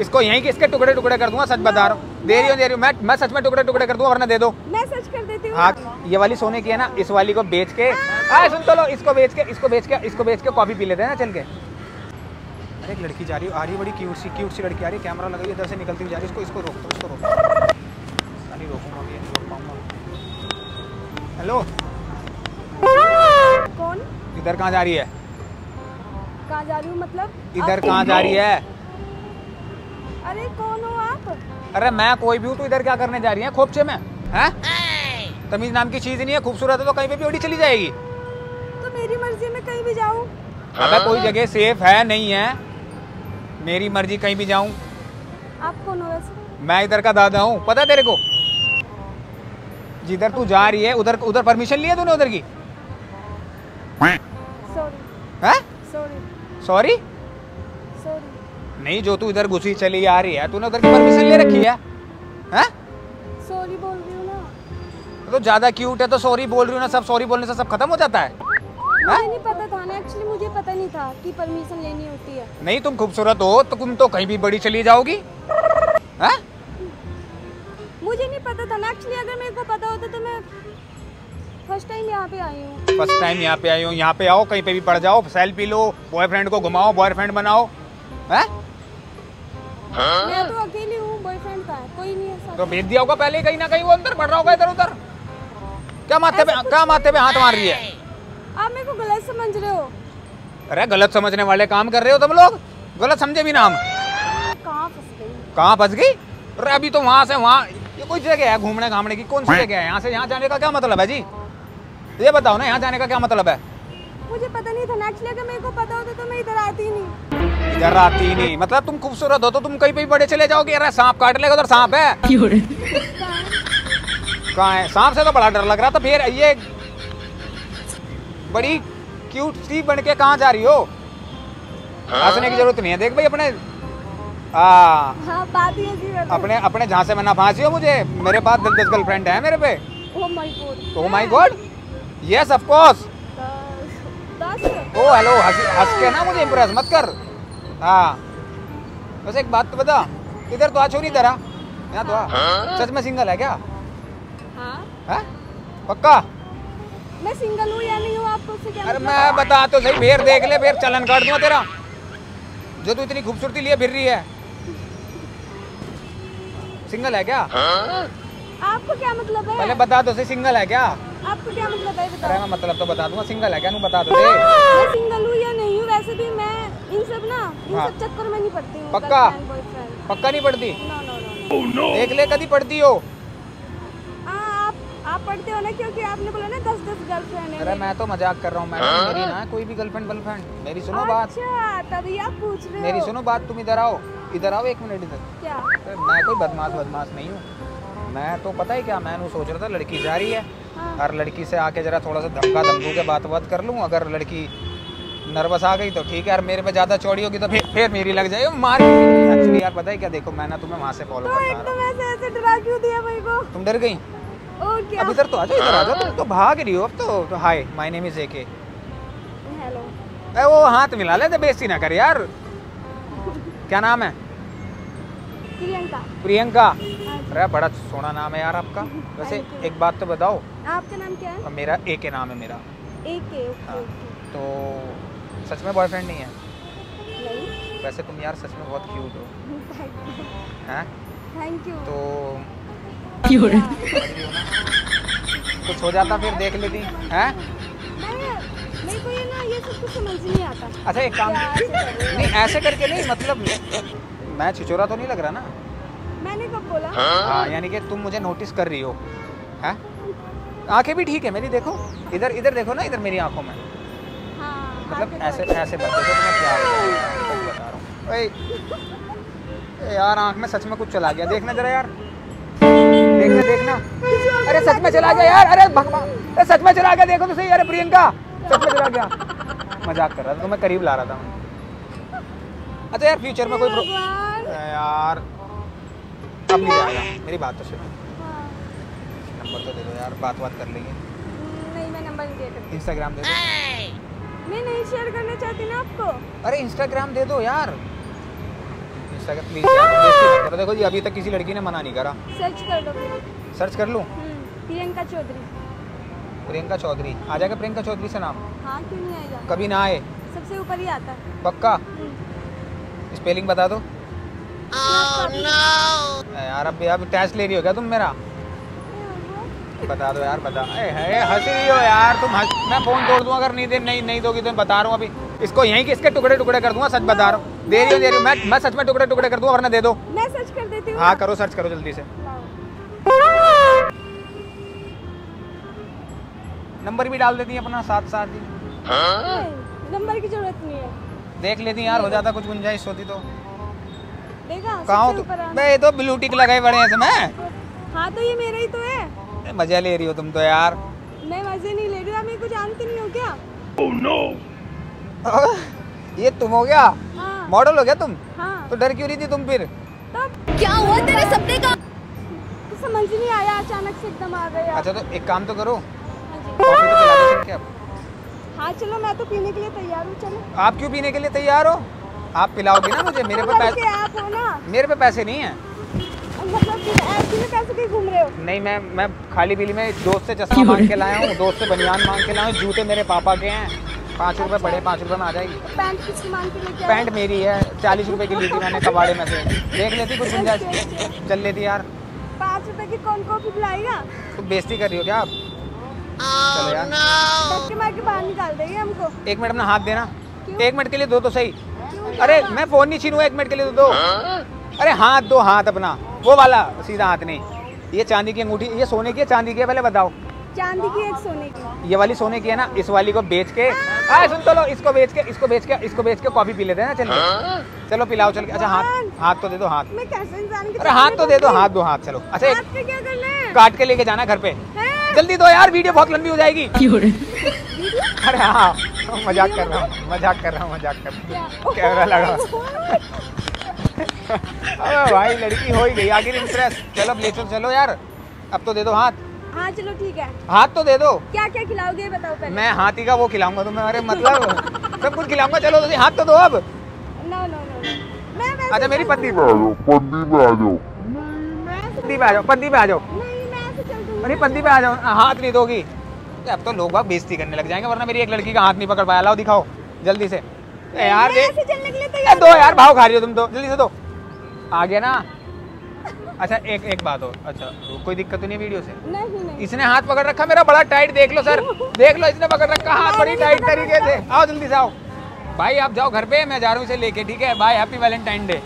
इसको यहीं के इसके टुकड़े टुकड़े कर दूँगा सच बता रहा हूँ। दे रही हूँ दे रही हूँ। मैं मैं सच में टुकड़े टुकड़े कर दूँगा वरना दे दो। मैं सच कर देती हूँ। हाँ ये वाली सोने की है ना इस वाली को बेच के हाँ। सुन तो लो इसको बेच के इसको बेच के इसको बेच के कॉफ़ी पी लेते हैं ना चल के। अरे एक लड़की जा रही है आ रही है बड़ी क्यूट सी क्यूट सी लड़की आ रही है कैमरा लगाई इधर से निकलती हुई जा रही है इसको इसको रोक दो इसको रोक नहीं रोकूँगा मैं रोक पाऊँगा। हेलो? कौन? इधर कहाँ जा रही है? कहाँ जा रही हूँ मतलब? इधर कहाँ जा रही है? अरे कौन हो आप? अरे मैं कोई भी हूँ तो इधर क्या करने जा रही है? खोपचे में हैं? तमीज नाम की चीज़ नहीं है खूबसूरत है तो कहीं पे भी उड़ी चली जाएगी। तो मेरी मर्ज़ी में कहीं भी जाऊँ। अबे कोई जगह सेफ़ है नहीं है। मेरी मर्ज़ी कहीं भी जाऊँ। आप कौन हो वैसे? मैं इधर का दादा हूँ पता तेरे को? जिधर तू जा रही है उधर उधर परमिशन लिया तूने उधर की? सॉरी सॉरी सॉरी नहीं जो तू इधर घुसी चली आ रही है तूने उधर की परमिशन ले रखी है? हैं? सॉरी बोल रही हूँ ना। तो ज़्यादा क्यूट है तो सॉरी बोल रही हूँ ना सब सॉरी बोलने से सब खत्म हो जाता है। मुझे नहीं पता था ना एक्चुअली मुझे पता नहीं था कि परमिशन लेनी होती है। नहीं तुम खूबसूरत हो तो तुम तो कहीं भी बड़ी चली जाओगी। हैं? मुझे नहीं पता था ना एक्चुअली अगर मेरे को पता होता तो मैं फ़र्स्ट टाइम यहाँ पे आई हूँ। फ़र्स्ट टाइम यहाँ पे आई हूँ यहाँ पे आओ कहीं पे भी पड़ जाओ सेल्फी लो बॉयफ्रेंड को घुमाओ बॉयफ्रेंड बनाओ। हैं? मैं तो अकेली हूँ बॉयफ्रेंड का कोई नहीं है साथ। तो भेज दिया होगा पहले कहीं ना कहीं वो अंदर बढ़ रहा होगा इधर उधर। क्या माथे पे क्या माथे पे हाथ मार रही है? आप मेरे को गलत समझ रहे हो। अरे गलत समझने वाले काम कर रहे हो तुम लोग। गलत समझे भी ना हम। कहाँ फंस गई? अरे अभी तो वहाँ से वहाँ ये कोई जगह है घूमने घामने की? कौन सी जगह है? यहाँ से यहाँ जाने का क्या मतलब है जी? ये बताओ ना यहाँ जाने का क्या मतलब है? मुझे पता नहीं था। ना एक्चुअली अगर मेरे को पता होता तो मैं इधर आती नहीं। इधर आती नहीं। मतलब तुम खूबसूरत हो तो तुम कहीं पे बड़े चले जाओगे। अरे सांप काट लेगा उधर सांप है। कहाँ है? सांप से तो बड़ा डर लग रहा था। फिर ये बड़ी क्यूट सी बन के कहाँ जा रही हो? हंसने की ज़रूरत नहीं है। देख भाई अपने हाँ। हाँ बात ही अपने अपने झांसे में ना फांसी हो मुझे। मेरे पास दस दस गर्लफ्रेंड है मेरे पे। ओ my god oh my god yes of course oh hello हंस के ना मुझे इम्प्रेस मत कर। हाँ। बस एक बात तो बता इधर तो आ छोरी इधर आ। यहाँ तो आ। सच में सिंगल है क्या? हाँ। है? पक्का? मैं सिंगल हूँ या नहीं हूँ आपको उससे क्या अरे मतलब? मैं बता तो सही फिर देख ले फिर चलन काट दूँगा तेरा। जो तू इतनी खूबसूरती लिए फिर रही है। सिंगल है क्या? आपको क्या मतलब है? पहले बता तो सही सिंगल है क्या? आपको क्या मतलब है बताओ। मैं मतलब तो बता दूँगा सिंगल है क्या? नू बता दो। मैं सिंगल हूँ या नहीं हूँ वैसे भी मैं इन सब ना इन हाँ। सब चक्कर में नहीं पड़ती हूँ पक्का? पक्का नहीं नो नो नो देख ले कभी पढ़ती हो। हाँ आप आप पढ़ते हो ना क्योंकि आपने बोला ना दस दस गर्लफ्रेंड है। अरे मैं तो मज़ाक कर रहा हूँ मैडम मेरी ना कोई भी गर्लफ्रेंड गर्लफ्रेंड मेरी सुनो बात। अच्छा तभी आप पूछ रहे हो। मेरी सुनो बात तुम इधर आओ इधर आओ एक मिनट इधर। क्या? मैं कोई बदमाश बदमाश नहीं हूँ। मैं तो पता है क्या मैं सोच रहा था लड़की जा रही है। हाँ। और लड़की से आके जरा थोड़ा सा धमका धमकू के बात बात कर लूँ? अगर लड़की नर्वस आ गई तो ठीक है यार मेरे पे ज़्यादा चौड़ी होगी तो फिर फिर मेरी लग जाएगी। मार एक्चुअली यार पता है क्या देखो मैं ना तुम्हें वहाँ से फॉलो तो करता आ एकदम ऐसे ऐसे डरा क्यों दिया मेरे को? हूँ तुम डर गई? अब इधर तो आ जाओ इधर आ जाओ। तुम तो भाग रही हो अब तो, तो hi my name is AK hello अरे वो हाथ मिला ले बेइज्जती ना कर यार। क्या नाम है? प्रियंका। प्रियंका। हाँ। अरे बड़ा सोना नाम है यार आपका। वैसे एक बात तो बताओ। आपका नाम क्या है? मेरा ए के नाम है मेरा। एक के हाँ। तो सच में बॉयफ्रेंड नहीं है? नहीं. वैसे तुम यार सच में बहुत क्यूट हो। हैं? थैंक यू तो क्या? समझ रही हो ना? कुछ हो जाता फिर देख लेती हैं? मैं मेरे को ये ना ये सब कुछ समझ नहीं आता। अच्छा एक काम हो? नहीं ऐसे करके नहीं मतलब मैं छिचोरा तो नहीं लग रहा ना? मैंने कब बोला? हाँ? यानी कि तुम मुझे नोटिस कर रही हो। हैं? आँखें भी ठीक है मेरी देखो। इधर इधर देखो ना इधर मेरी आँखों में। हाँ मतलब ऐसे ऐसे तुम्हें क्या हो है। सच बता रहा हूँ। यार आँख में सच में कुछ चला गया। देखना जरा यार। देखना देखना। अरे सच में चला गया यार। अरे भगवान। अरे सच में चला गया। देखो तो सही अरे प्रियंका। सच में चला गया। मज़ाक कर रहा था तो मैं करीब ला रहा था। अच्छा यार फ्यूचर में कोई यार। अब नहीं जाएगा। मेरी बात तो सुनो। हाँ। नंबर तो दे दो यार बात बात कर लेंगे। नहीं मैं नंबर नहीं दिया करती इंस्टाग्राम दे। दो मैं नहीं शेयर करना चाहती ना आपको। अरे इंस्टाग्राम दे दो यार। सेकंड प्लीज़ यार बेइज्जती देखो जी अभी तक किसी लड़की ने मना नहीं करा। सर्च कर लो। सर्च कर लूँ? हम्म, प्रियंका चौधरी। प्रियंका चौधरी। आ जाएगा प्रियंका चौधरी से नाम? हाँ क्यों नहीं आएगा? कभी ना आए। सबसे ऊपर ही आता है। पक्का? हम्म, स्पेलिंग बता दो। ए, यार अब अब टेस्ट ले रही हो क्या तुम मेरा? बता दो यार बता ए, हंस रही हो यार तुम हंस मैं फ़ोन तोड़ दूँगा अगर नहीं दे नहीं नहीं दोगी तो मैं बता रहा हूँ अभी। इसको यहीं के इसके टुकड़े टुकड़े कर दूँगा सच बता रहा हूँ। दे रही हो दे रही हो मैं मैं सच में टुकड़े टुकड़े कर दूँगा वरना दे दो। मैं सर्च कर देती हूँ। हाँ करो सर्च करो जल्दी से। नंबर भी डाल देती है अपना साथ साथ ही। नंबर की ज़रूरत नहीं है। देख लेती यार हो जाता कुछ गुंजाइश होती तो। कहाँ आना। बे ये तो ब्लू टिक लगाए बड़े हैं इसमें। हाँ तो ये मेरा ही तो है। मज़ा ले रही हो तुम तो यार। मैं मज़े नहीं ले रही हूँ आप मेरे को जानते नहीं हो क्या? Oh, no. ये तुम हो गया? हाँ। मॉडल हो गया तुम? हाँ। तो डर क्यों रही थी तुम फिर? तब क्या हुआ तेरे सपने का? तो समझ नहीं आया अचानक से एकदम आ गया। अच्छा तो एक काम तो करो। हाँ जी। कॉफ़ी तो पिला दो क्या? हाँ चलो मैं तो पीने के लिए तैयार हूँ चलो। आप क्यों पीने के लिए तैयार हो? आप पिलाओगे ना मुझे? मेरे पे पैसे आप हो ना। मेरे पे पैसे नहीं है। मतलब ऐसे में पैसे क्यों घूम रहे हो? नहीं मैं मैं खाली पीली में दोस्त से चश्मा मांग के लाया हूँ दोस्त से बनियान मांग के लाया हूँ जूते मेरे पापा के हैं। पाँच रुपए बड़े पाँच रुपए में आ जाएगी। पैंट किसकी मांग के लेके आए? पैंट मेरी है चालीस रुपए की ली थी मैंने कबाड़े में से। देख लेती कुछ गुंजाइश चल लेती यार। पाँच रुपए की कौन कॉफ़ी पिलाएगा तुम बेइज्जती कर रही हो क्या आप? चलो यार। मार के बाहर निकाल देंगे हमको। एक मिनट अपना हाथ देना। एक मिनट के लिए दो तो सही? अरे मैं फ़ोन नहीं छीनूँगा एक मिनट के लिए तो दो। अरे हाथ दो हाथ अपना। वो वाला सीधा हाथ नहीं। ये चांदी की अंगूठी ये सोने की है चांदी की है पहले बताओ। चांदी की एक सोने की। ये वाली सोने की है ना इस वाली को बेच के आ सुन तो लो इसको बेच के इसको बेच के इसको बेच के कॉफ़ी पी लेते हैं ना चल के। चलो पिलाओ चल के। अच्छा हाथ हाथ तो दे दो हाथ। मैं कैसे इंसान अरे हाथ तो दे दो हाथ दो हाथ चलो। अच्छा एक क्या करना है? काट के लेके जाना घर पे। जल्दी दो यार वीडियो बहुत लंबी हो जाएगी। अरे हाँ मज़ाक कर रहा हूँ मज़ाक कर रहा हूँ मज़ाक कर रहा हूँ। कैमरा लगा। अबे भाई लड़की हो ही गई आखिर इंप्रेस चलो ले चलो चलो यार। अब तो दे दो हाथ। हाँ चलो ठीक है। हाथ तो दे दो। क्या क्या खिलाओगे बताओ पहले। मैं हाथी का वो खिलाऊँगा तुम्हें अरे मतलब सब कुछ खिलाऊँगा। चलो तो हाथ तो दो अब। नो नो नो अच्छा मेरी पत्नी आ जाओ पन्नी में आ जाओ। पत्नी पे आ जाओ पत्नी पे आ जाओ। नहीं मैं ऐसे चल दूँगी अरे पत्नी पे आ जाओ हाथ नहीं दोगी। अब तो लोग बाग बेइज्जती करने लग जाएँगे वरना मेरी एक लड़की का हाथ नहीं पकड़ पाया। लाओ दिखाओ जल्दी से। यार दो यार भाव खा रही हो तुम तो जल्दी से दो। आ गया ना। अच्छा एक एक बात हो अच्छा कोई दिक्कत तो नहीं वीडियो से? नहीं नहीं। इसने हाथ पकड़ रखा मेरा बड़ा टाइट देख लो सर। देख लो इसने पकड़ रखा हाथ बड़ी टाइट तरीके से। आओ जल्दी से आओ। भाई आप जाओ घर पे मैं जा रहा हूँ इसे लेके ठीक है? Bye happy Valentine day